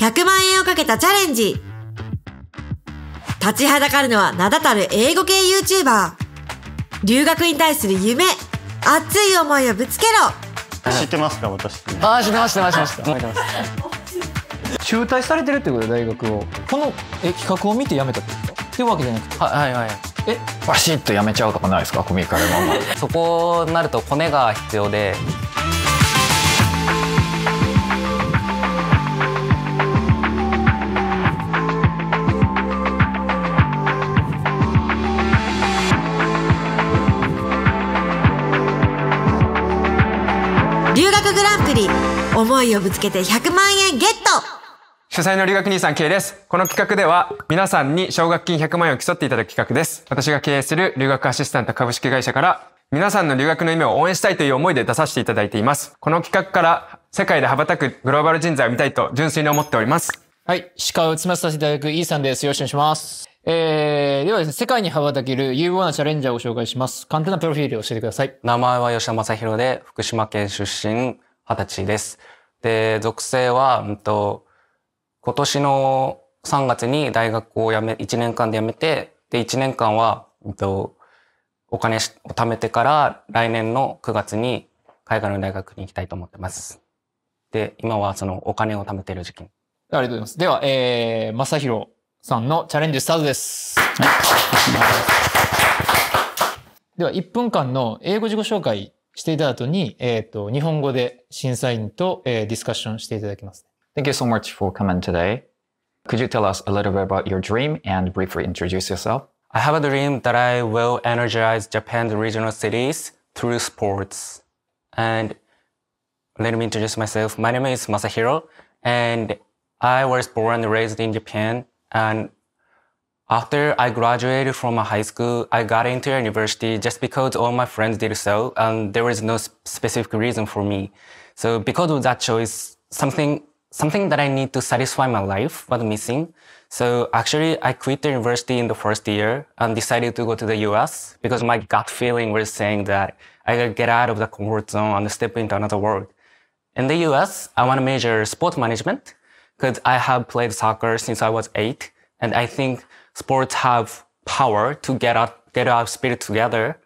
100万円をかけたチャレンジ。立ちはだかるのは名だたる英語系 YouTuber。留学に対する夢、熱い思いをぶつけろ。知ってますか私。ああ知ってます知ってます知ってます。中退されてるってことで大学を。このえ企画を見て辞めたってこと？っていうわけじゃなくて。はいはいはい。え？バシッとやめちゃうとかないですかコミカルママ そこになるとコネが必要で留学グランプリ。思いをぶつけて100万円ゲット主催の留学兄さん K です。この企画では皆さんに奨学金100万円を競っていただく企画です。私が経営する留学アシスタント株式会社から皆さんの留学の夢を応援したいという思いで出させていただいています。この企画から世界で羽ばたくグローバル人材を見たいと純粋に思っております。はい司会を務めさせていただくイーさんですよろしくお願いしますえー、ではですね世界に羽ばたける有望なチャレンジャーを紹介します。簡単なプロフィールを教えてください。名前は吉田正宏で福島県出身二十歳です。で属性は、うんと、今年の3月に大学を辞め1年間で辞めてで1年間は、うんと、お金を貯めてから来年の9月に海外の大学に行きたいと思ってます。で今はそのお金を貯めてる時期。ありがとうございます。ではえー、正宏さんのチャレンジスタートですでは1分間の英語自己紹介していた後に、えっ、と、日本語で審査員と、えーディスカッションしていただきます。Thank you so much for coming today. Could you tell us a little bit about your dream and briefly introduce yourself? I have a dream that I will energize Japan's regional cities through sports. And let me introduce myself. My name is Masahiro, and I was born and raised in Japan. And after I graduated from high school, I got into university just because all my friends did so, and there was no specific reason for me. So because of that choice, something something that I need to satisfy my life was missing. So actually, I quit the university in the first year and decided to go to the US because my gut feeling was saying that I gotta get out of the comfort zone and step into another world. In the US, I want to major sport management because I have played soccer since I was eight, and I think sports have power to get out, get our spirit together.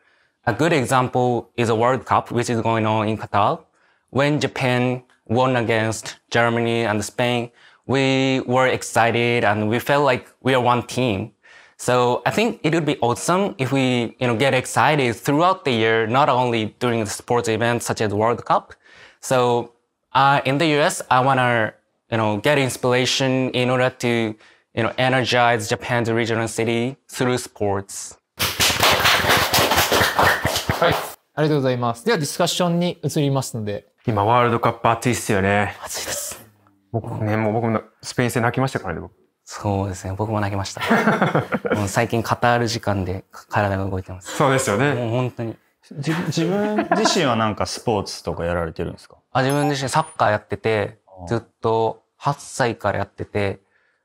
A good example is a World Cup, which is going on in Qatar. When Japan won against Germany and Spain, we were excited and we felt like we are one team. So I think it would be awesome if we, you know, get excited throughout the year, not only during the sports events such as World Cup. So uh, in the US, I want to, you know, get inspiration in order to, you know, energize Japan's regional city through sports. はい。ありがとうございます。ではディスカッションに移りますので。今ワールドカップ熱いっすよね。熱いです。僕ね、もう僕もスペイン戦泣きましたからね、僕。そうですね。僕も泣きました。もう最近カタール時間で体が動いてます。そうですよね。もう本当に。じ自分自身はなんかスポーツとかやられてるんですか？あ自分自身サッカーやってて、ずっと8歳からやってて、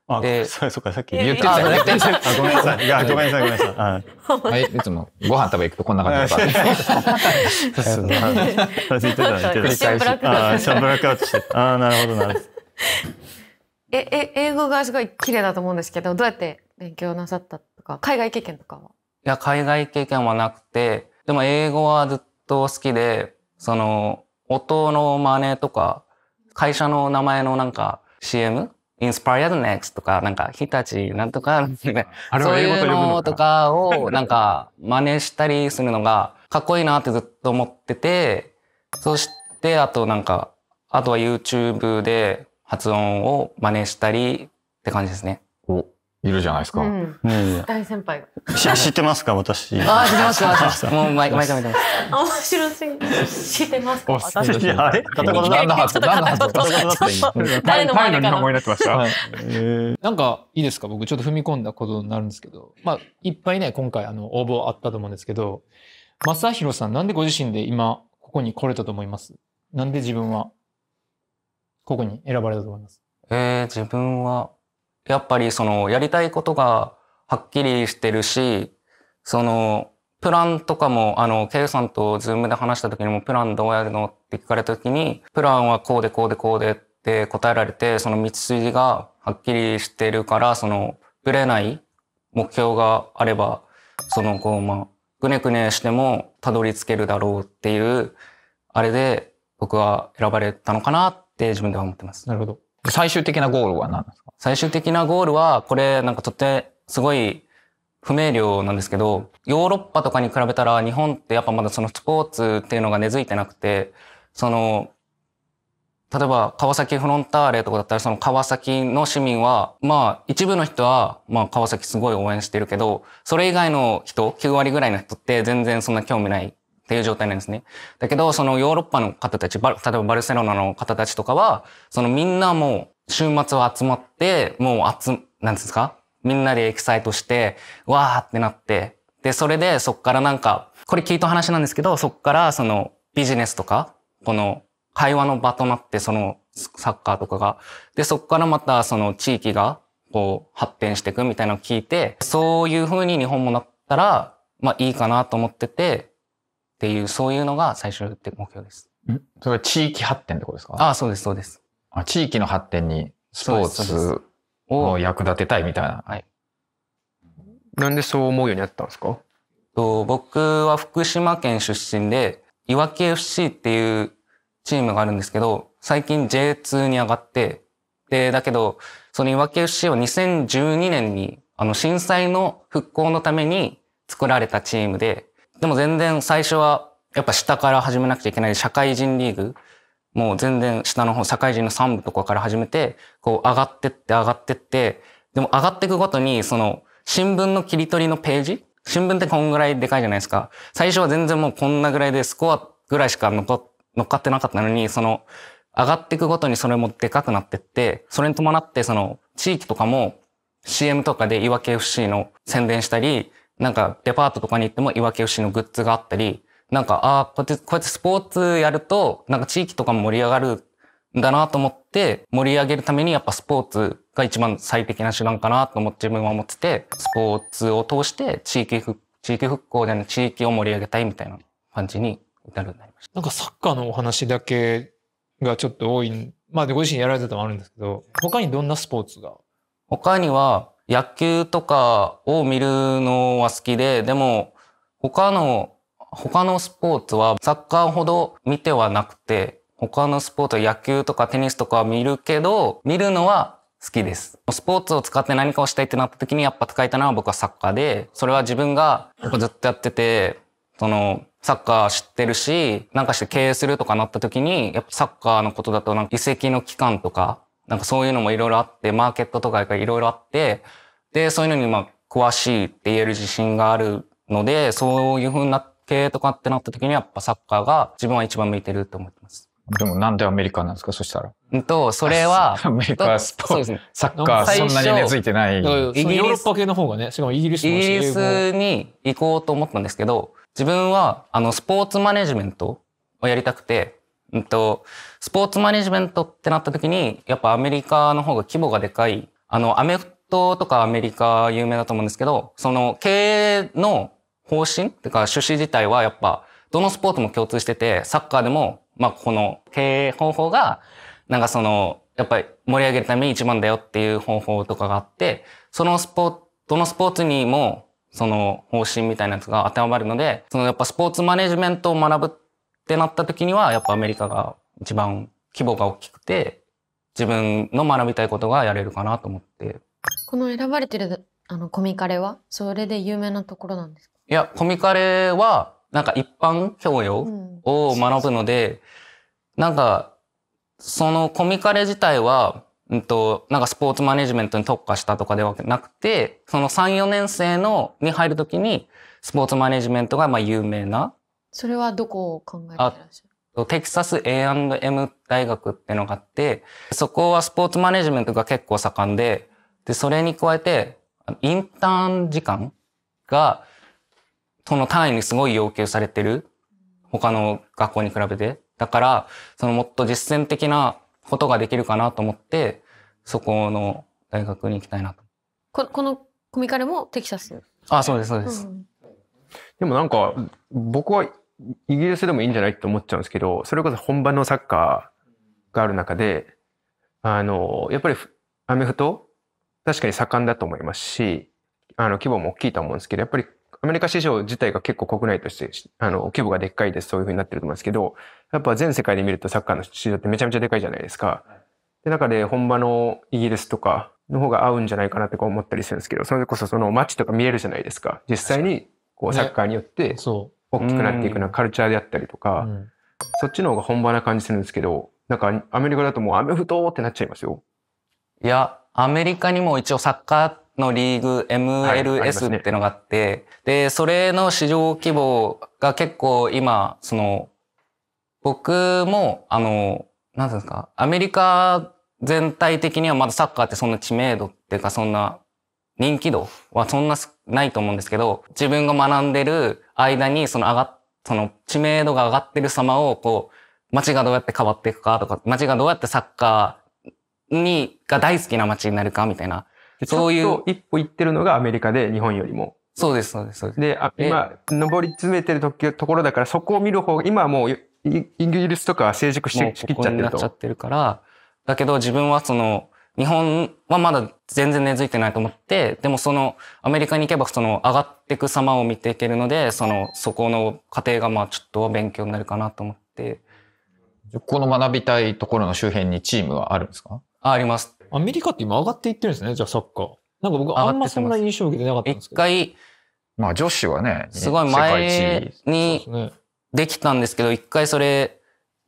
あ、でそうそうか、さっき言ってたあ ごめんなさい。いや、ごめんなさい、ごめんなさい。は いはい、いつもご飯食べ行くとこんな感じだから。そうですね。はい言ってた、言ってた。一瞬ブラックアウトあー、一瞬ブラックアウトして。ああ、なるほど、なるほど。え、え、英語がすごい綺麗だと思うんですけど、どうやって勉強なさったとか、海外経験とかは？いや、海外経験はなくて、でも英語はずっと好きで、その、音の真似とか、会社の名前のなんか CM? Inspired Next とか、なんか、日立なんとか、あれ そういうのとかを、なんか、真似したりするのが、かっこいいなってずっと思ってて、そして、あとなんか、あとは YouTube で発音を真似したりって感じですね。お、いるじゃないですか。うん。大先輩が。し知ってますか？私。ああ、知ってます、知ってます。もう毎毎回見てます。面白すぎる。知ってますか？私いや、あれ？片言何の発何の発音ちょっと片言だった今誰のタイの日本語になってました。えなんかいいですか？僕ちょっと踏み込んだことになるんですけど。まあ、いっぱいね、今回あの応募あったと思うんですけど、正宏さんなんでご自身で今ここに来れたと思います？なんで自分はここに選ばれたと思います？えー、自分は、やっぱりその、やりたいことがはっきりしてるし、その、プランとかも、あの、ケイさんとズームで話した時にも、プランどうやるのって聞かれた時に、プランはこうでこうでこうでって答えられて、その道筋がはっきりしてるから、その、ぶれない目標があれば、その、こう、まあ、ぐねぐねしてもたどり着けるだろうっていう、あれで僕は選ばれたのかなって自分では思ってます。なるほど。最終的なゴールは何ですか？最終的なゴールは、これなんかとってすごい不明瞭なんですけど、ヨーロッパとかに比べたら日本ってやっぱまだそのスポーツっていうのが根付いてなくて、その、例えば川崎フロンターレとかだったらその川崎の市民は、まあ一部の人はまあ川崎すごい応援してるけど、それ以外の人、9割ぐらいの人って全然そんな興味ないっていう状態なんですね。だけど、そのヨーロッパの方たち、例えばバルセロナの方たちとかは、そのみんなもう週末は集まって、もう集、なんですか？みんなでエキサイトして、わーってなって、で、それでそっからなんか、これ聞いた話なんですけど、そっからそのビジネスとか、この会話の場となって、そのサッカーとかが。で、そっからまたその地域がこう発展していくみたいなのを聞いて、そういう風に日本もなったら、まあいいかなと思ってて、っていう、そういうのが最終的目標です。それは地域発展ってことですか？ああ、そうです、そうです。あ地域の発展にスポーそうですそうツを役立てたいみたいな。なんでそう思うようになったんですか？と僕は福島県出身で、いわき FC っていうチームがあるんですけど、最近 J2 に上がって、で、だけど、そのいわき FC は2012年に、あの、震災の復興のために作られたチームで、でも全然最初は、やっぱ下から始めなくちゃいけない社会人リーグ、もう全然下の方、社会人の3部とかから始めて、こう上がってって上がってって、でも上がっていくごとに、その、新聞の切り取りのページ新聞ってこんぐらいでかいじゃないですか。最初は全然もうこんなぐらいでスコアぐらいしか乗っか乗っかってなかったのに、その、上がっていくごとにそれもでかくなってって、それに伴ってその、地域とかも CM とかでいわき FC の宣伝したり、なんかデパートとかに行ってもいわき FC のグッズがあったり、なんか、ああ、こうやって、こうやってスポーツやると、なんか地域とかも盛り上がるんだなと思って、盛り上げるためにやっぱスポーツが一番最適な手段かなと思って自分は思ってて、スポーツを通して地域復、地域復興での地域を盛り上げたいみたいな感じに至るようになりました。なんかサッカーのお話だけがちょっと多いん。まあ、でご自身やられてたのもあるんですけど、他にどんなスポーツが？他には野球とかを見るのは好きで、でも他の、他のスポーツはサッカーほど見てはなくて、他のスポーツは野球とかテニスとかは見るけど、見るのは好きです。スポーツを使って何かをしたいってなった時にやっぱ使いたいのは僕はサッカーで、それは自分がずっとやってて、その、サッカー知ってるし、なんかして経営するとかなった時に、やっぱサッカーのことだとなんか移籍の期間とか、なんかそういうのもいろいろあって、マーケットとかがいろいろあって、で、そういうのにまあ詳しいって言える自信があるので、そういう風な経営とかってなった時にやっぱサッカーが自分は一番向いてると思ってます。でもなんでアメリカなんですかそしたら？うんと、それは、アメリカはスポーツ、ね。サッカーそんなに根付いてない。ヨーロッパ系の方がね、しかもイギリスイギリスに行こうと思ったんですけど、自分は、あの、スポーツマネジメントをやりたくて、うんと、スポーツマネジメントってなった時に、やっぱアメリカの方が規模がでかい。あの、アメフトとかアメリカ有名だと思うんですけど、その経営の方針っていうか趣旨自体はやっぱ、どのスポーツも共通してて、サッカーでも、まあ、この経営方法が、なんかその、やっぱり盛り上げるために一番だよっていう方法とかがあって、そのスポーツ、どのスポーツにも、その方針みたいなやつが当てはまるので、そのやっぱスポーツマネジメントを学ぶってなった時には、やっぱアメリカが一番規模が大きくて、自分の学びたいことがやれるかなと思って。この選ばれてるあのコミカレは？それで有名なところなんですか、いや、コミカレは、なんか一般教養うん。を学ぶので、なんか、そのコミカレ自体は、うんと、なんかスポーツマネジメントに特化したとかではなくて、その3、4年生のに入るときに、スポーツマネジメントがまあ有名な、それはどこを考えてらっしゃる？テキサス A&M 大学っていうのがあって、そこはスポーツマネジメントが結構盛んで、で、それに加えて、インターン時間が、その単位にすごい要求されてる。他の学校に比べて。だから、そのもっと実践的なことができるかなと思って、そこの大学に行きたいなと。ここのコミカレもテキサス、あ、そうです、そうです。うんでもなんか、僕はイギリスでもいいんじゃないって思っちゃうんですけど、それこそ本場のサッカーがある中で、あの、やっぱりふアメフト、確かに盛んだと思いますし、あの、規模も大きいと思うんですけど、やっぱりアメリカ市場自体が結構国内として、あの、規模がでっかいです、そういうふうになってると思うんですけど、やっぱ全世界で見るとサッカーの市場ってめちゃめちゃでかいじゃないですか。で、中で本場のイギリスとかの方が合うんじゃないかなって思ったりするんですけど、それこそその街とか見えるじゃないですか。実際に、こう、ねサッカーによってそ大きくなっていくようなカルチャーであったりとう。か、うんそっちの方が本場な感じするんですけど、なんかアメリカだともうアメフトってなっちゃいますよ。いや、アメリカにも一応サッカーのリーグ MLS ねってのがあって、で、それの市場規模が結構今、その、僕も、あの、なんですか、アメリカ全体的にはまだサッカーってそんな知名度っていうかそんな人気度はそんなすないと思うんですけど、自分が学んでる間にその上がっ、その知名度が上がってる様をこう、街がどうやって変わっていくかとか、街がどうやってサッカーに、が大好きな街になるかみたいな。そういう一歩行ってるのがアメリカで日本よりも。そうです、そうです、そうです。で、あえ今、上り詰めてる時ところだから、そこを見る方が、今はもうイイギリスとかは成熟してっここちゃってると。になっちゃってるから、だけど自分はその、日本はまだ全然根付いてないと思って、でもその、アメリカに行けばその上がっていく様を見ていけるので、その、そこの過程がまあちょっとは勉強になるかなと思って、この学びたいところの周辺にチームはあるんですか？あ、あります。アメリカって今上がっていってるんですね、じゃあサッカー。なんか僕上がってあんまそんな印象を受けてなかったんです一けど。回、まあ女子はね、すごい世界前に。できたんですけど、一回それ、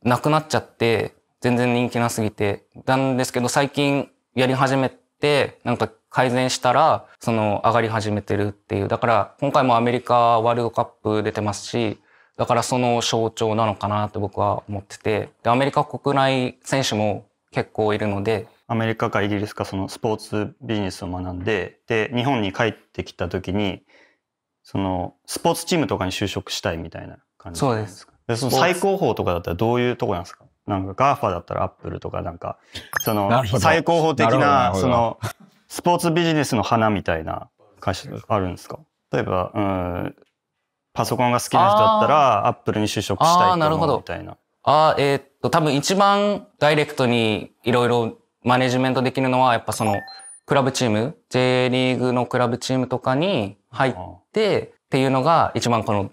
なくなっちゃって、全然人気なすぎて。なんですけど、最近やり始めて、なんか改善したら、その、上がり始めてるっていう。だから、今回もアメリカワールドカップ出てますし、だからその象徴なのかなって僕は思ってて。で、アメリカ国内選手も結構いるので、アメリカかイギリスかそのスポーツビジネスを学んで、で、日本に帰ってきた時に、そのスポーツチームとかに就職したいみたいな感じそうですか。で、その最高峰とかだったらどういうとこなんですか？なんか GAFA だったらアップルとかなんか、その最高峰的なそのスポーツビジネスの花みたいな会社あるんですか？例えば、うん、パソコンが好きな人だったらアップルに就職したいとあーなるほど思うみたいな。あーえーっと、多分一番ダイレクトにいろいろマネジメントできるのは、やっぱその、クラブチーム、J リーグのクラブチームとかに入ってっていうのが一番この、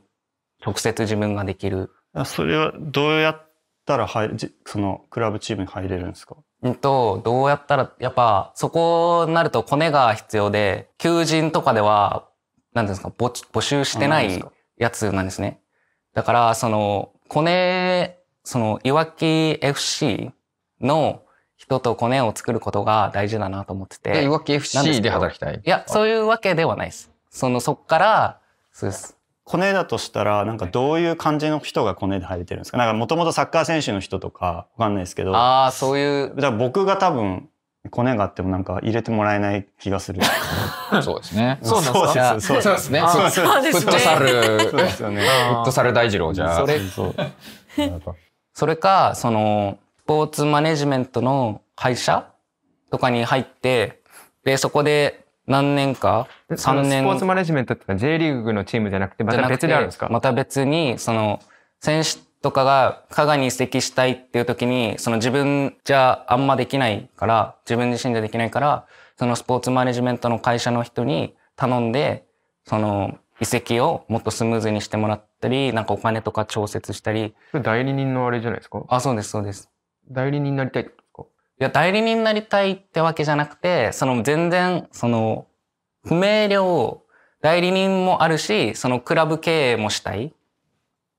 直接自分ができる。あそれはどうやったら入るじそのクラブチームに入れるんですか？うんと、どうやったら、やっぱ、そこになるとコネが必要で、求人とかでは、なんですか、募募集してないやつなんですね。だから、その、コネ、その、いわき FC の人とコネを作ることが大事だなと思ってて。で、いわき FC で働きたい？いや、そういうわけではないです。その、そっから、そうです。コネだとしたら、なんかどういう感じの人がコネで入れてるんですか？なんかもともとサッカー選手の人とかわかんないですけど、だかああ、そういう、ら僕が多分、コネがあってもなんか入れてもらえない気がする。そうですね。そうなんですか？そうですそうですね。そうですねフットサル、そうフですよね。ットサル大二郎じゃあ。それ。それか、その、スポーツマネジメントの会社とかに入って、で、そこで何年か、その3年。スポーツマネジメントって J リーグのチームじゃなくて、また別であるんですか？また別に、その、選手とかが加賀に移籍したいっていう時に、その自分じゃあんまできないから、自分自身じゃできないから、そのスポーツマネジメントの会社の人に頼んで、その移籍をもっとスムーズにしてもらったり、なんかお金とか調節したり、代理人のあれじゃないですか？あ、そうです、そうです。代理人になりたいっていや、代理人になりたいってわけじゃなくて、その全然、その、不明瞭、代理人もあるし、そのクラブ経営もしたいっ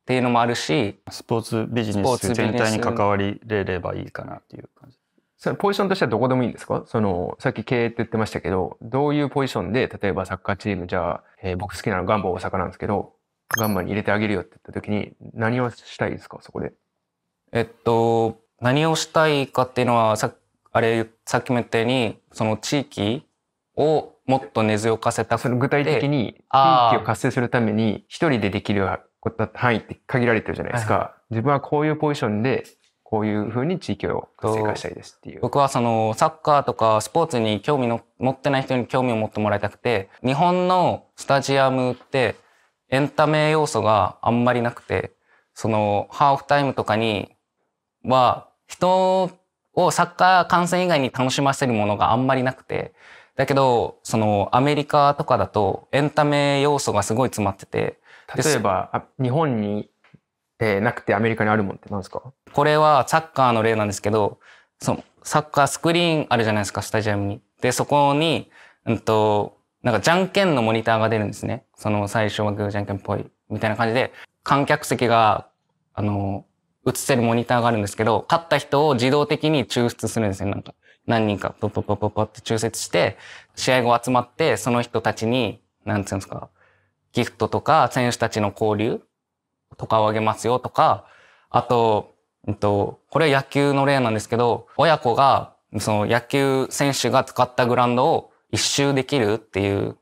ていうのもあるし、スポーツビジネス全体に関わりれればいいかなっていう感じ。そのポジションとしてはどこでもいいんですか？その、さっき経営って言ってましたけど、どういうポジションで、例えばサッカーチーム、じゃあ、えー僕好きなのガンバ大阪なんですけど、ガンバに入れてあげるよって言った時に、何をしたいですか？そこで。えっと、何をしたいかっていうのは、さあれ、さっきも言ったように、その地域をもっと根強かせた具体的に、地域を活性するために、一人でできる範囲って限られてるじゃないですか。自分はこういうポジションで、こういうふうに地域を活性化したいですっていう。僕はそのサッカーとかスポーツに興味の持ってない人に興味を持ってもらいたくて、日本のスタジアムってエンタメ要素があんまりなくて、そのハーフタイムとかには人ををサッカー観戦以外に楽しませるものがあんまりなくて、だけど、そのアメリカとかだとエンタメ要素がすごい詰まってて、で例えば、あ日本に、えーなくてアメリカにあるもんって何ですか？これはサッカーの例なんですけど、そのサッカースクリーンあるじゃないですか、スタジアムに。で、そこに、うんと、なんかじゃんけんのモニターが出るんですね。その最初はグーじゃんけんっぽいみたいな感じで、観客席が、あの、映せるモニターがあるんですけど、勝った人を自動的に抽出するんですよ。なんか、何人か、ポポポポポって抽出して、試合後集まって、その人たちに、なんていうんですか、ギフトとか、選手たちの交流とかをあげますよとか、あと、うんと、これは野球の例なんですけど、親子が、その野球選手が使ったグラウンドを一周できるっていう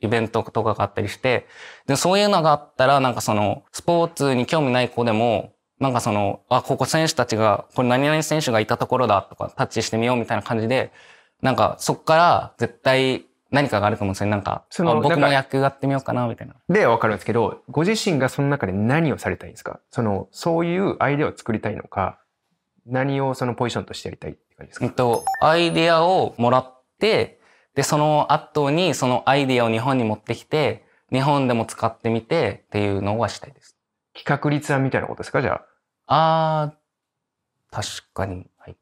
イベントとかがあったりして、で、そういうのがあったら、なんかその、スポーツに興味ない子でも、なんかその、あ、ここ選手たちが、これ何々選手がいたところだとか、タッチしてみようみたいな感じで、なんかそっから絶対何かがあると思うんですよ。なんか、そのあ僕も野球やってみようかな、みたいな。でわかるんですけど、ご自身がその中で何をされたいんですか？その、そういうアイデアを作りたいのか、何をそのポジションとしてやりたいって感じですか？うんと、アイデアをもらって、で、その後にそのアイデアを日本に持ってきて、日本でも使ってみてっていうのはしたいです。企画立案みたいなことですか？じゃあ。あー、確かに。はい。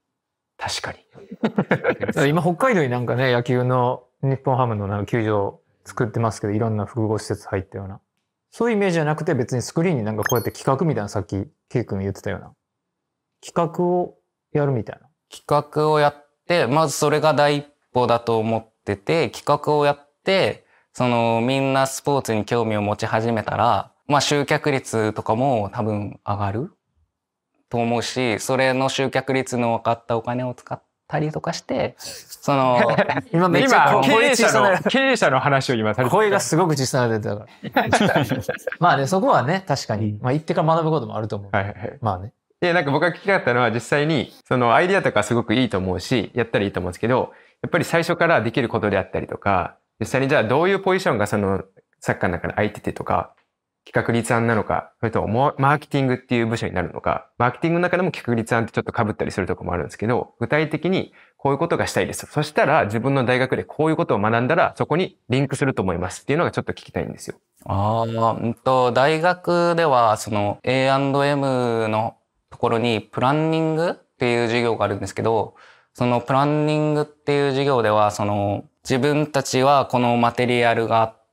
確かに。今北海道になんかね、野球の日本ハムのなんか球場作ってますけど、いろんな複合施設入ったような。そういうイメージじゃなくて別にスクリーンになんかこうやって企画みたいなさっきケイ君言ってたような。企画をやるみたいな。企画をやって、まずそれが第一歩だと思ってて、企画をやって、そのみんなスポーツに興味を持ち始めたら、まあ集客率とかも多分上がると思うし、それの集客率の分かったお金を使ったりとかして、その、今めっちゃ今、経声営者の、経営者の話を今されて声がすごく小さな出てたから。まあね、そこはね、確かに。まあ言ってから学ぶこともあると思う。はいはいはい。まあね。いや、なんか僕が聞きたかったのは実際に、そのアイディアとかすごくいいと思うし、やったらいいと思うんですけど、やっぱり最初からできることであったりとか、実際にじゃあどういうポジションがそのサッカーの中で空いててとか、企画立案なのか、それともマーケティングっていう部署になるのか、マーケティングの中でも企画立案ってちょっと被ったりするとこもあるんですけど、具体的にこういうことがしたいです。そしたら自分の大学でこういうことを学んだらそこにリンクすると思いますっていうのがちょっと聞きたいんですよ。ああ、うんと、大学では、その A&M のところにプランニングっていう授業があるんですけど、そのプランニングっていう授業では、その自分たちはこのマテリアルがあって、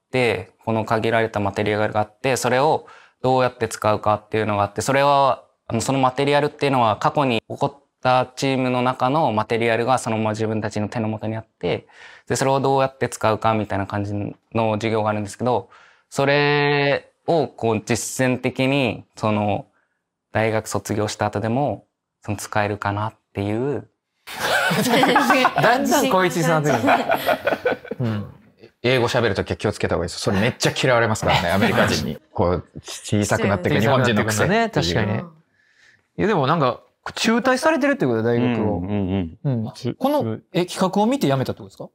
この限られたマテリアルがあって、それをどうやって使うかっていうのがあって、それは、あのそのマテリアルっていうのは過去に起こったチームの中のマテリアルがそのまま自分たちの手の元にあって、で、それをどうやって使うかみたいな感じの授業があるんですけど、それをこう実践的にその大学卒業した後でもその使えるかなっていう だんだん声小さなってくる。うん。英語喋るときは気をつけた方がいいです。それめっちゃ嫌われますからね、アメリカ人に。こう、小さくなっていく日本人の癖っていう。ね、確かにね。いやでもなんか、中退されてるってことで大学を。うんうんうんこの、え、企画を見て辞めたってことですか？っ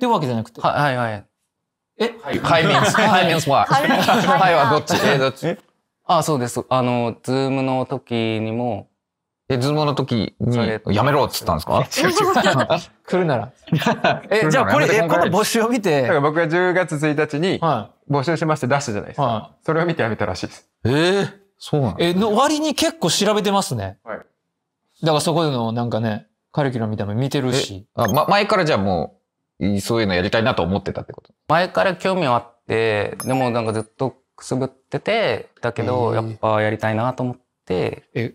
てわけじゃなくて。はいはいはいえ、ハイミンス、ハイミンスは。はい はどっち？え、どっち？あそうですあのズームの時にもえ、ズームの時にやめろっつったんですか？来るなら。え、じゃあこれ、え、この募集を見て、だから僕が10月1日には募集しまして出したじゃないですい。か。はそれを見てやめたらしいです。えーそうなのい。え、の割に結構調べてますね。はいだからそこでのなんかね、カリキュラムみたいなの見てるし。あ、ま、前からじゃあもう、そういうのやりたいなと思ってたってこと？前から興味はあってでもなんかずっとくすぶっててだけどやっぱやりたいなと思ってえ、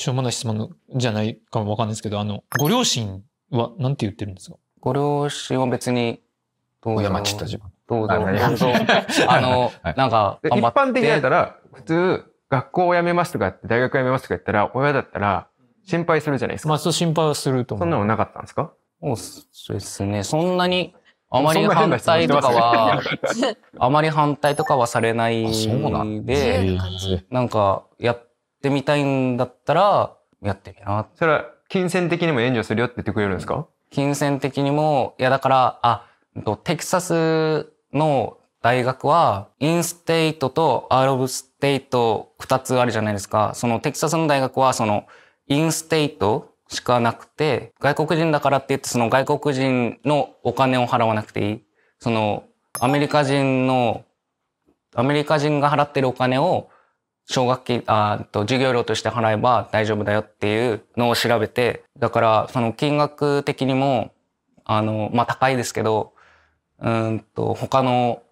しょうもない質問のじゃないかもわかんないですけど、あの、ご両親はなんて言ってるんですか？ご両親は別にどう山ちった自分。どうぞあ何どうぞあのはい。なんかで一般的だったら、普通、学校を辞めますとかって、大学辞めますとか言ったら、親だったら、心配するじゃないですか。まあ、そう心配はすると思う。そんなのなかったんですか？そうですね。そんなに、あまり反対とかは あまり反対とかはされないあそうなんで、えなんか、やってみたいんだったら、やってみな。それは、金銭的にも援助するよって言ってくれるんですか？金銭的にも、いやだから、あ、テキサスの大学は、インステイトとアウトオブステイト二つあるじゃないですか。そのテキサスの大学は、その、インステイト、しかなくて、外国人だからって言ってその外国人のお金を払わなくていい。そのアメリカ人の、アメリカ人が払ってるお金を奨学金、あと授業料として払えば大丈夫だよっていうのを調べて、だからその金額的にも、あの、まあ、高いですけど、うんと、他の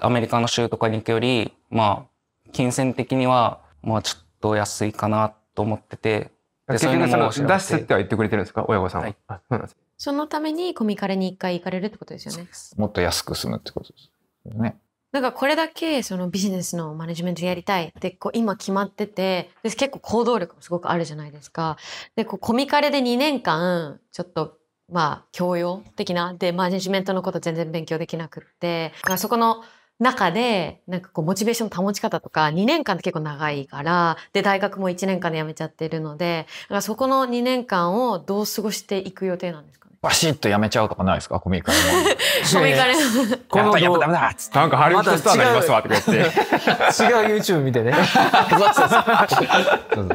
アメリカの州とかに行くより、まあ、金銭的には、まあ、ちょっと安いかなと思ってて、で結局その出すっては言ってくれてるんですか？親御さんは。はいそのためにコミカレに一回行かれるってことですよね。もっと安く済むってことですよね。なんかこれだけそのビジネスのマネジメントやりたい。ってこう今決まっててで結構行動力もすごくあるじゃないですか。でこうコミカレで2年間ちょっとまあ教養的なでマネジメントのこと全然勉強できなくって。そこの中でなんかこうモチベーション保ち方とか2年間って結構長いからで大学も1年間で辞めちゃってるのでそこの2年間をどう過ごしていく予定なんですか？バシッとやめちゃうとかないですか？コミカルも。コミカレのこのやっぱやっぱダメだっつって。なんかハリウッドスターになりますわとか言って。違う YouTube 見てね。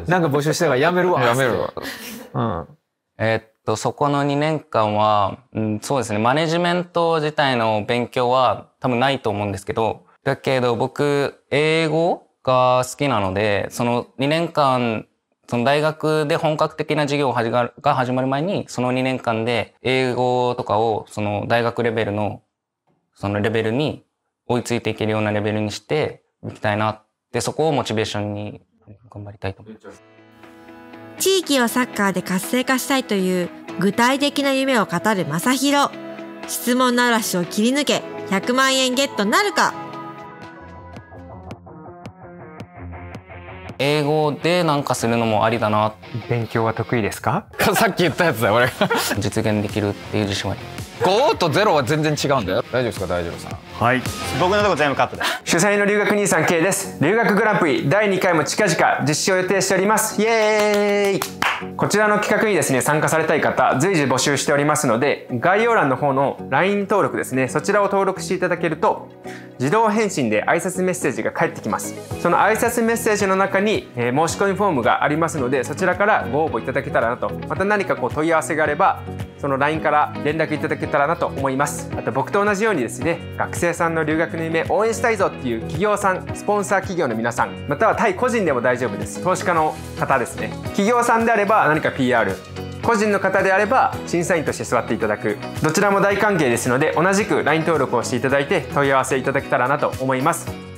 なんか募集したからやめるわ。やめるわ。うん。えーっと、そこの2年間は、うん、そうですね、マネジメント自体の勉強は多分ないと思うんですけど、だけど僕、英語が好きなので、その2年間、その大学で本格的な授業が始まる前に、その2年間で英語とかをその大学レベルの、そのレベルに追いついていけるようなレベルにしていきたいなって、そこをモチベーションに頑張りたいと思います。地域をサッカーで活性化したいという具体的な夢を語る正弘質問の嵐を切り抜け100万円ゲットなるか英語でなんかするのもありだな。勉強は得意ですか？さっき言ったやつだよ、俺。実現できるっていう自信は。あります5と0は全然違うんだよ。大丈夫ですか？大丈夫さん。はい。僕のとこ全部カットで主催の留学兄さん K です。留学グランプリ。第2回も近々実施を予定しております。イエーイ。こちらの企画にですね参加されたい方随時募集しておりますので概要欄の方の LINE 登録ですね。そちらを登録していただけると自動返信で挨拶メッセージが返ってきます。その挨拶メッセージの中に、えー申し込みフォームがありますのでそちらからご応募いただけたらなと。また何かこう問い合わせがあればその LINE から連絡いただけたらなと思います。あと僕と同じようにですね学生さんの留学の夢応援したいぞっていう企業さんスポンサー企業の皆さんまたは対個人でも大丈夫です。投資家の方ですね。企業さんであれば何か PR 個人の方であれば審査員として座っていただく。どちらも大歓迎ですので同じく LINE 登録をしていただいて問い合わせいただけたらなと思います。